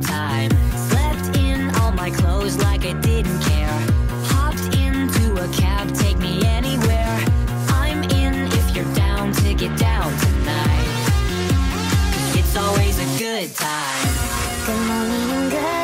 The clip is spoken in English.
time. Slept in all my clothes like I didn't care. Hopped into a cab, take me anywhere. I'm in if you're down to get down tonight. It's always a good time. Good morning and good